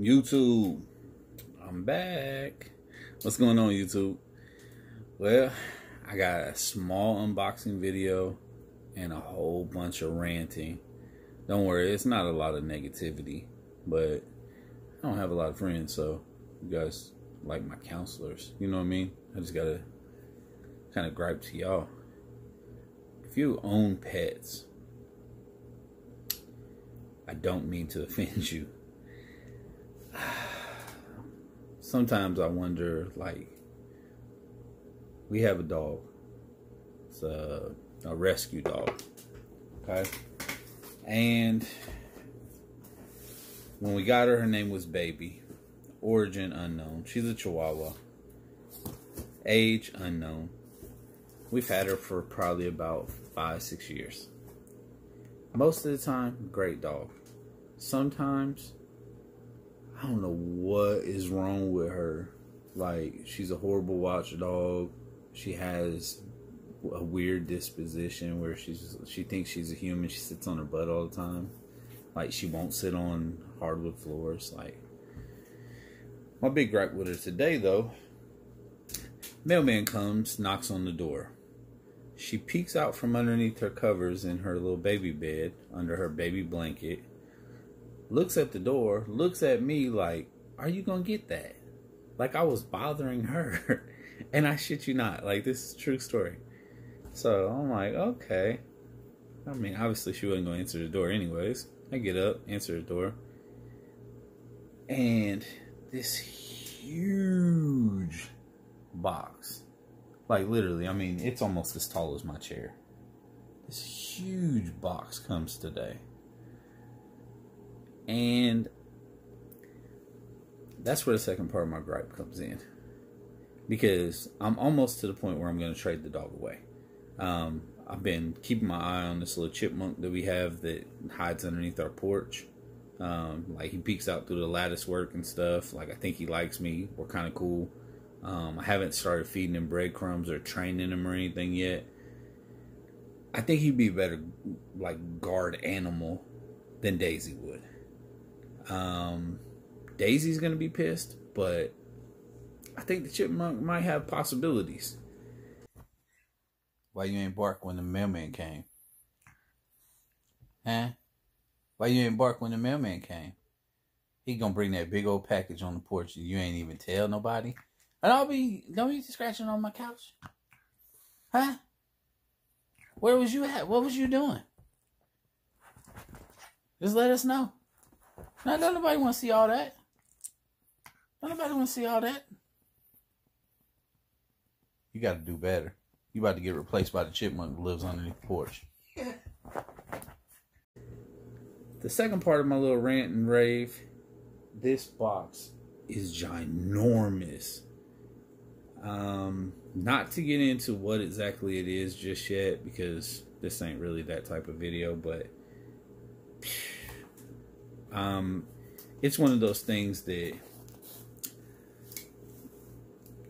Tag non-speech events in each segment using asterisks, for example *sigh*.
YouTube, I'm back. What's going on, YouTube? Well, I got a small unboxing video and a whole bunch of ranting. Don't worry, it's not a lot of negativity, but I don't have a lot of friends, so you guys like my counselors. You know what I mean? I just gotta kind of gripe to y'all. If you own pets, I don't mean to *laughs* offend you sometimes I wonder, like, we have a dog. It's a, a rescue dog. Okay. And when we got her, her name was Baby. Origin unknown. She's a Chihuahua. Age unknown. We've had her for probably about five, six years. Most of the time, great dog. Sometimes I don't know what is wrong with her. Like she's a horrible watchdog. She has a weird disposition where she's she thinks she's a human. She sits on her butt all the time. Like she won't sit on hardwood floors. Like my big gripe with her today though. Mailman comes, knocks on the door. She peeks out from underneath her covers in her little baby bed under her baby blanket looks at the door, looks at me like, Are you gonna get that? Like I was bothering her. *laughs* and I shit you not, like this is true story. So I'm like, okay. I mean, obviously she wasn't gonna answer the door anyways. I get up, answer the door. And this huge box. Like literally, I mean, it's almost as tall as my chair. This huge box comes today. And that's where the second part of my gripe comes in. Because I'm almost to the point where I'm going to trade the dog away. Um, I've been keeping my eye on this little chipmunk that we have that hides underneath our porch. Um, like he peeks out through the lattice work and stuff. Like I think he likes me. We're kind of cool. Um, I haven't started feeding him breadcrumbs or training him or anything yet. I think he'd be a better like guard animal than Daisy would. Um, Daisy's gonna be pissed, but I think the chipmunk might have possibilities. Why you ain't bark when the mailman came? Huh? Why you ain't bark when the mailman came? He gonna bring that big old package on the porch and you ain't even tell nobody. And I'll be don't be scratching on my couch. Huh? Where was you at? What was you doing? Just let us know. Now, don't nobody want to see all that. Don't nobody want to see all that. You got to do better. You about to get replaced by the chipmunk that lives underneath the porch. Yeah. *laughs* The second part of my little rant and rave, this box is ginormous. Um, not to get into what exactly it is just yet because this ain't really that type of video, but um, it's one of those things that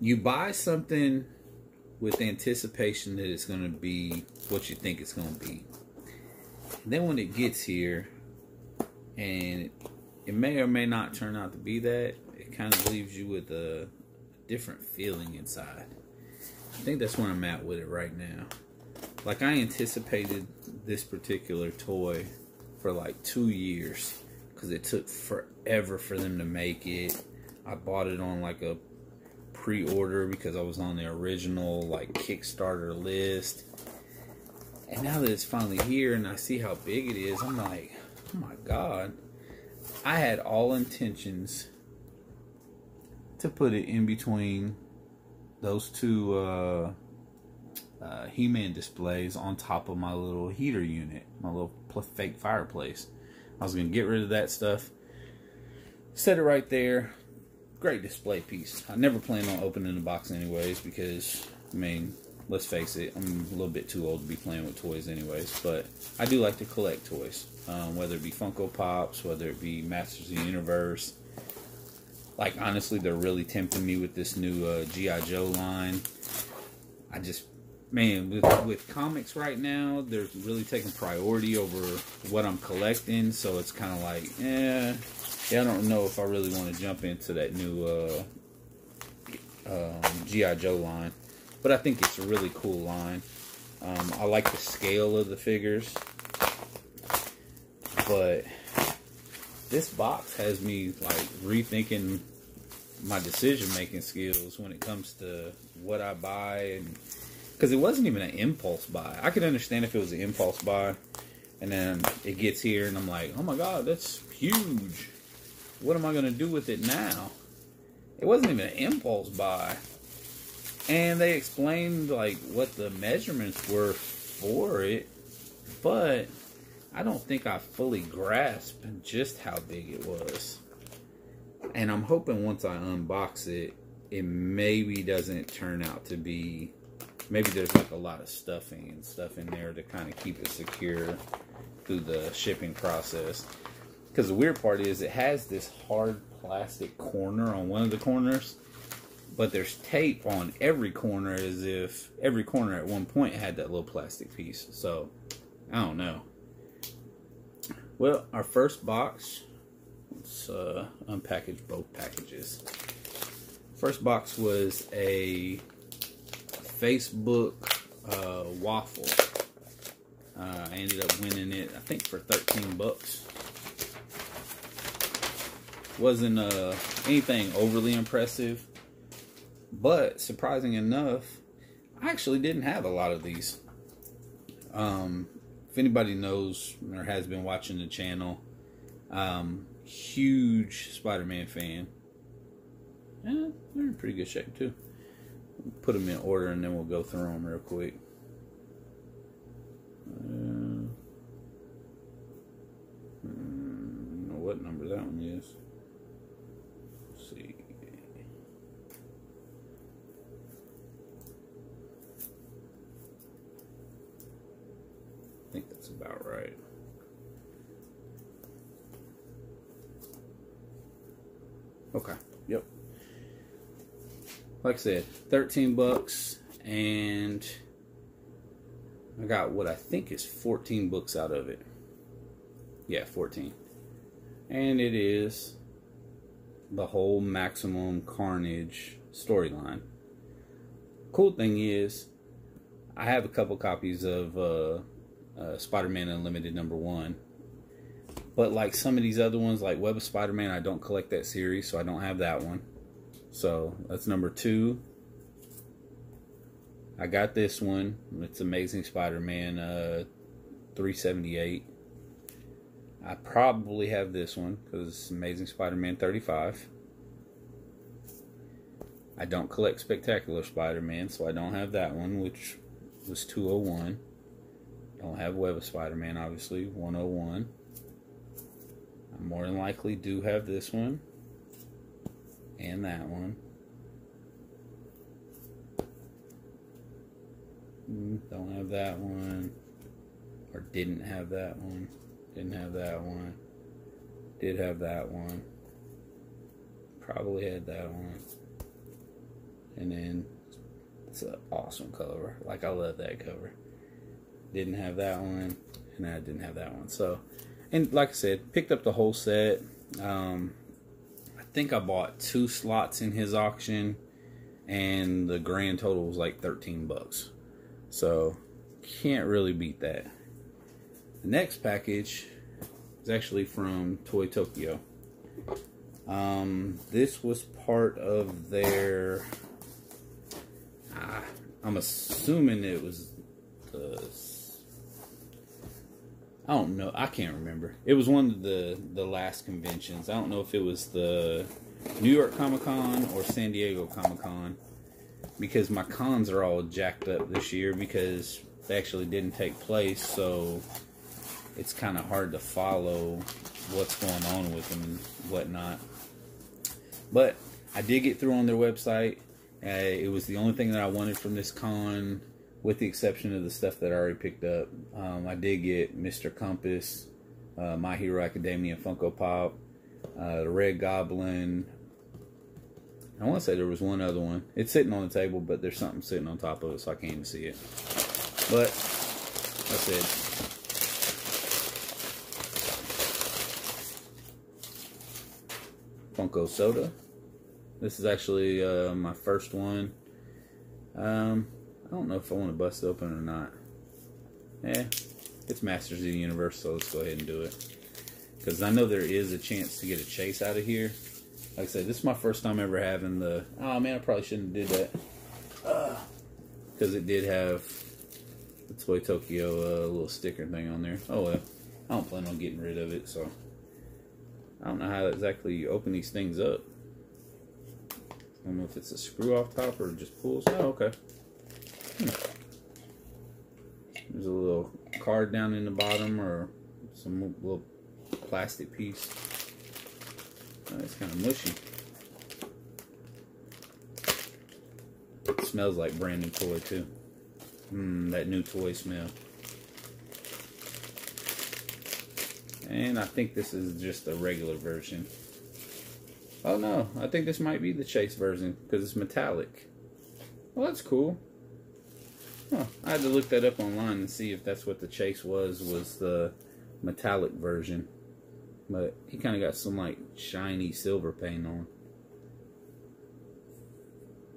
you buy something with anticipation that it's going to be what you think it's going to be. And then when it gets here, and it may or may not turn out to be that, it kind of leaves you with a different feeling inside. I think that's where I'm at with it right now. Like I anticipated this particular toy for like two years because it took forever for them to make it. I bought it on like a pre-order because I was on the original like Kickstarter list. And now that it's finally here and I see how big it is, I'm like, oh my god. I had all intentions to put it in between those two uh, uh, He-Man displays on top of my little heater unit, my little fake fireplace. I was going to get rid of that stuff. Set it right there. Great display piece. I never plan on opening the box anyways because, I mean, let's face it, I'm a little bit too old to be playing with toys anyways. But I do like to collect toys, um, whether it be Funko Pops, whether it be Masters of the Universe. Like, honestly, they're really tempting me with this new uh, G.I. Joe line. I just man, with, with comics right now, they're really taking priority over what I'm collecting. So it's kind of like, eh, yeah, I don't know if I really want to jump into that new uh, um, GI Joe line, but I think it's a really cool line. Um, I like the scale of the figures, but this box has me like rethinking my decision making skills when it comes to what I buy and because it wasn't even an impulse buy. I could understand if it was an impulse buy and then it gets here and I'm like, oh my god, that's huge. What am I to do with it now? It wasn't even an impulse buy. And they explained like what the measurements were for it, but I don't think I fully grasped just how big it was. And I'm hoping once I unbox it, it maybe doesn't turn out to be maybe there's like a lot of stuffing and stuff in there to kind of keep it secure through the shipping process. Because the weird part is it has this hard plastic corner on one of the corners, but there's tape on every corner as if every corner at one point had that little plastic piece. So, I don't know. Well, our first box, let's uh, unpackage both packages. First box was a Facebook uh, waffle. Uh, I ended up winning it, I think, for 13 bucks. Wasn't uh, anything overly impressive, but surprising enough, I actually didn't have a lot of these. Um, if anybody knows or has been watching the channel, um, huge Spider-Man fan. Yeah, they're in pretty good shape too. Put them in order and then we'll go through them real quick. Uh, hmm, know what number that one is. Let's see. I think that's about right. Okay. Yep. Like I said, 13 bucks and I got what I think is 14 books out of it. Yeah, 14. And it is the whole Maximum Carnage storyline. Cool thing is, I have a couple copies of uh, uh, Spider-Man Unlimited number one. But like some of these other ones, like Web of Spider-Man, I don't collect that series, so I don't have that one. So that's number two. I got this one. It's Amazing Spider-Man uh, 378. I probably have this one because it's Amazing Spider-Man 35. I don't collect Spectacular Spider-Man, so I don't have that one, which was 201. Don't have Web of Spider-Man, obviously, 101. I more than likely do have this one and that one. Mm, don't have that one. Or didn't have that one. Didn't have that one. Did have that one. Probably had that one. And then it's an awesome cover. Like I love that cover. Didn't have that one. And I didn't have that one. So, and like I said, picked up the whole set. Um, think I bought two slots in his auction. And the grand total was like 13 bucks. So, can't really beat that. The next package is actually from Toy Tokyo. Um, this was part of their. Uh, I'm assuming it was the. I don't know. I can't remember. It was one of the the last conventions. I don't know if it was the New York Comic Con or San Diego Comic Con because my cons are all jacked up this year because they actually didn't take place, so it's kind of hard to follow what's going on with them and whatnot. But I did get through on their website. Uh, it was the only thing that I wanted from this con, with the exception of the stuff that I already picked up. Um, I did get Mr. Compress, uh, My Hero Academia Funko Pop, uh, the Red Goblin, I want to say there was one other one. It's sitting on the table, but there's something sitting on top of it, so I can't even see it. But that's it. Funko Soda. This is actually uh, my first one. Um, I don't know if I want to bust open or not. Eh, it's Masters of the Universe, so let's go ahead and do it. Because I know there is a chance to get a chase out of here. Like I said, this is my first time ever having the... Oh, man, I probably shouldn't have did that. *sighs* Because uh, it did have the Toy Tokyo uh, little sticker thing on there. Oh, well. I don't plan on getting rid of it, so... I don't know how exactly you open these things up. I don't know if it's a screw off top or just pulls. Oh, okay. Hmm. There's a little card down in the bottom or some little plastic piece. Oh, it's kind of mushy. It smells like brand new toy too. Mmm, that new toy smell. And I think this is just a regular version. Oh no, I think this might be the Chase version because it's metallic. Well, that's cool. Huh. I had to look that up online and see if that's what the Chase was, was the metallic version. But he kind of got some like shiny silver paint on.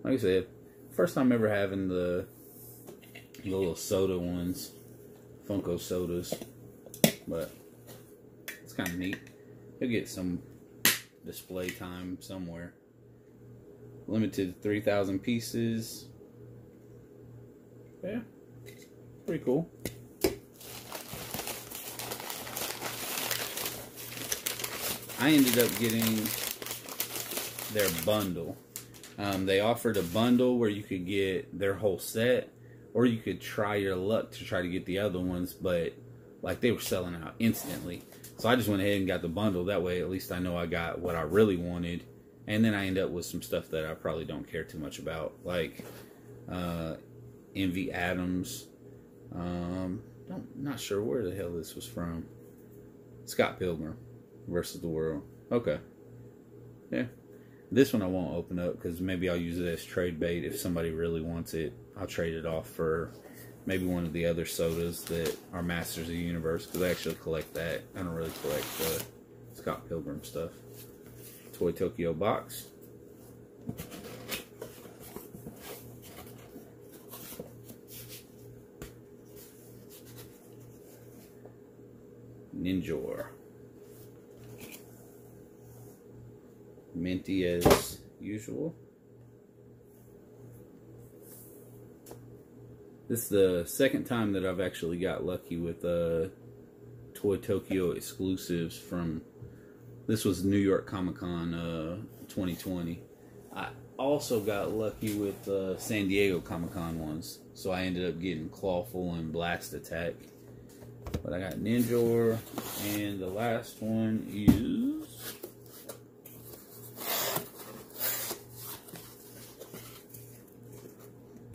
Like I said, first time ever having the, little soda ones, Funko sodas. But it's kind of neat. He'll get some display time somewhere. Limited 3,000 pieces. Yeah, pretty cool. I ended up getting their bundle. Um, they offered a bundle where you could get their whole set, or you could try your luck to try to get the other ones, but like they were selling out instantly. So I just went ahead and got the bundle. That way, at least I know I got what I really wanted. And then I end up with some stuff that I probably don't care too much about, like uh, Envy Adams. Um, I'm not sure where the hell this was from. Scott Pilgrim versus the World. Okay. Yeah. This one I won't open up because maybe I'll use it as trade bait if somebody really wants it. I'll trade it off for maybe one of the other sodas that are Masters of the Universe because I actually collect that. I don't really collect the Scott Pilgrim stuff. Toy Tokyo box. Ninjor. Minty as usual. This is the second time that I've actually got lucky with uh, Toy Tokyo exclusives from. This was New York Comic Con uh, 2020. I also got lucky with uh, San Diego Comic Con ones, so I ended up getting Clawful and Blast-Attak. But I got Ninjor, and the last one is.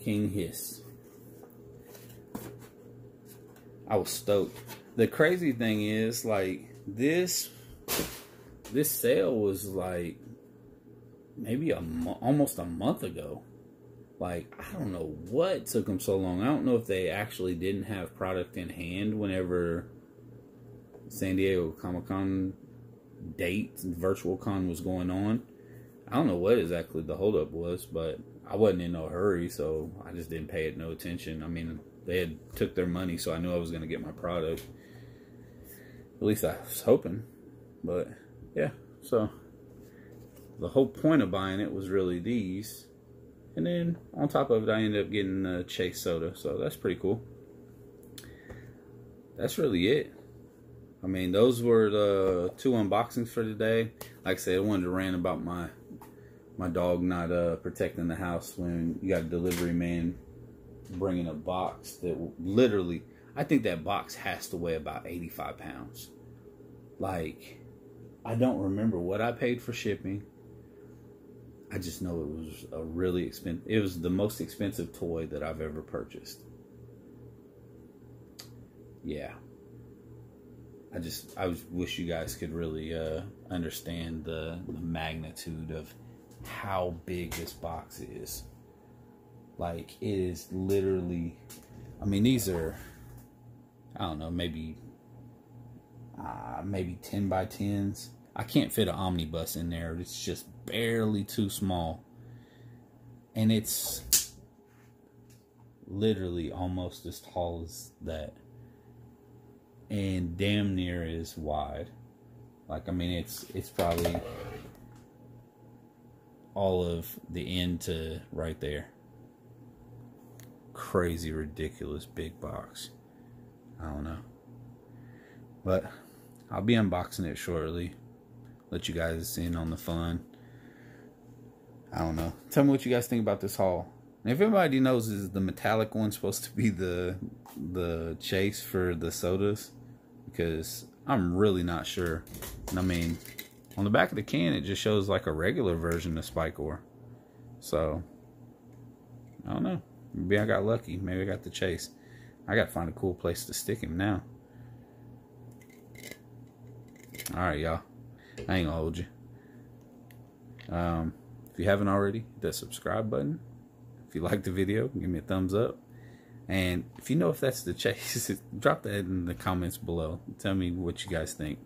King Hiss. I was stoked. The crazy thing is, like this, this sale was like maybe a mo- almost a month ago. Like I don't know what took them so long. I don't know if they actually didn't have product in hand whenever San Diego Comic Con date virtual con was going on. I don't know what exactly the holdup was, but I wasn't in no hurry, so I just didn't pay it no attention. I mean, they had took their money, so I knew I was going to get my product. At least I was hoping. But yeah, so the whole point of buying it was really these. And then on top of it, I ended up getting a Chase soda, so that's pretty cool. That's really it. I mean, those were the two unboxings for today. Like I said, I wanted to rant about my my dog not uh, protecting the house when you got a delivery man bringing a box that literally, I think that box has to weigh about 85 pounds. Like, I don't remember what I paid for shipping. I just know it was a really expensive, it was the most expensive toy that I've ever purchased. Yeah. I just, I wish you guys could really uh, understand the, the magnitude of how big this box is. Like it is literally. I mean, these are. I don't know, maybe. Uh, maybe ten by tens. I can't fit an omnibus in there. It's just barely too small. And it's literally almost as tall as that. And damn near as wide. Like I mean it's it's probably all of the end to right there. Crazy ridiculous big box. I don't know. But I'll be unboxing it shortly let you guys in on the fun. I don't know. Tell me what you guys think about this haul. If everybody knows is the metallic one supposed to be the the chase for the sodas because I'm really not sure. And I mean, on the back of the can it just shows like a regular version of Spikor. So I don't know. Maybe I got lucky. Maybe I got the chase. I got to find a cool place to stick him now. All right, y'all. I ain't gonna hold you. Um, you haven't already, that subscribe button. If you like the video, give me a thumbs up. And if you know if that's the *laughs* chase, drop that in the comments below. Tell me what you guys think.